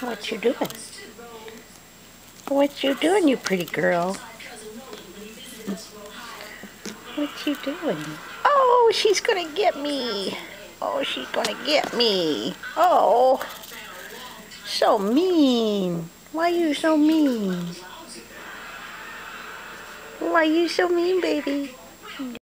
What you doing? What you doing, you pretty girl? What you doing? Oh, she's gonna get me. Oh, she's gonna get me. Oh, so mean. Why you so mean? Why you so mean, baby?